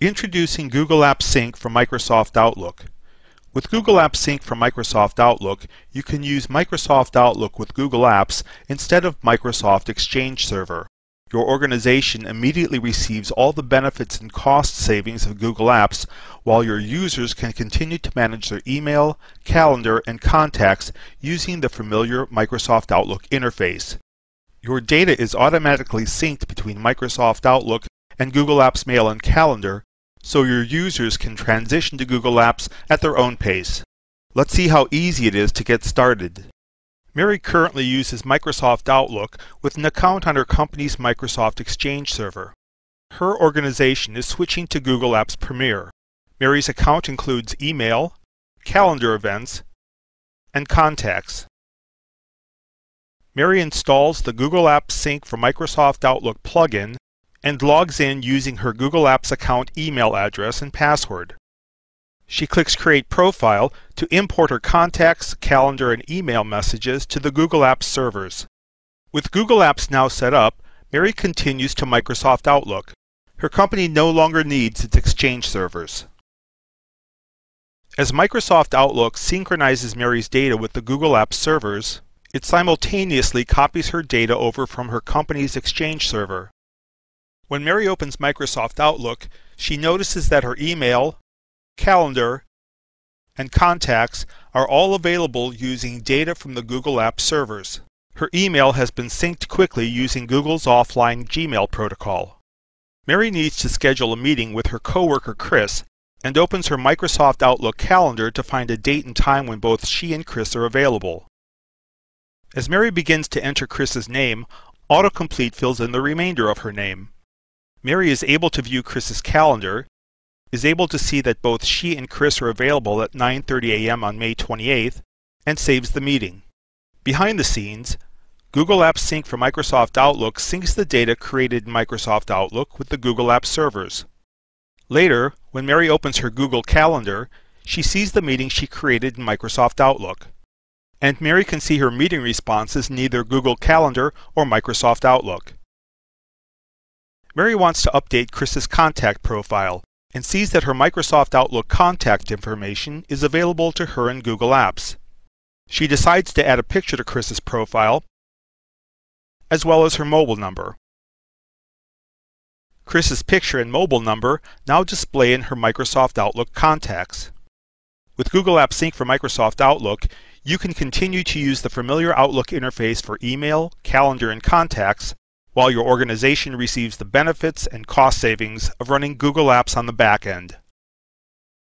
Introducing Google Apps Sync for Microsoft Outlook. With Google Apps Sync for Microsoft Outlook, you can use Microsoft Outlook with Google Apps instead of Microsoft Exchange Server. Your organization immediately receives all the benefits and cost savings of Google Apps, while your users can continue to manage their email, calendar, and contacts using the familiar Microsoft Outlook interface. Your data is automatically synced between Microsoft Outlook and Google Apps Mail and Calendar, so your users can transition to Google Apps at their own pace. Let's see how easy it is to get started. Mary currently uses Microsoft Outlook with an account on her company's Microsoft Exchange server. Her organization is switching to Google Apps Premier. Mary's account includes email, calendar events, and contacts. Mary installs the Google Apps Sync for Microsoft Outlook plugin and logs in using her Google Apps account email address and password. She clicks Create Profile to import her contacts, calendar, and email messages to the Google Apps servers. With Google Apps now set up, Mary continues to Microsoft Outlook. Her company no longer needs its Exchange servers. As Microsoft Outlook synchronizes Mary's data with the Google Apps servers, it simultaneously copies her data over from her company's Exchange server. When Mary opens Microsoft Outlook, she notices that her email, calendar, and contacts are all available using data from the Google Apps servers. Her email has been synced quickly using Google's offline Gmail protocol. Mary needs to schedule a meeting with her coworker Chris and opens her Microsoft Outlook calendar to find a date and time when both she and Chris are available. As Mary begins to enter Chris's name, autocomplete fills in the remainder of her name. Mary is able to view Chris's calendar, is able to see that both she and Chris are available at 9:30 a.m. on May 28th, and saves the meeting. Behind the scenes, Google Apps Sync for Microsoft Outlook syncs the data created in Microsoft Outlook with the Google Apps servers. Later, when Mary opens her Google Calendar, she sees the meeting she created in Microsoft Outlook. And Mary can see her meeting responses in either Google Calendar or Microsoft Outlook. Mary wants to update Chris's contact profile and sees that her Microsoft Outlook contact information is available to her in Google Apps. She decides to add a picture to Chris's profile as well as her mobile number. Chris's picture and mobile number now display in her Microsoft Outlook contacts. With Google Apps Sync for Microsoft Outlook, you can continue to use the familiar Outlook interface for email, calendar, and contacts while your organization receives the benefits and cost savings of running Google Apps on the back end.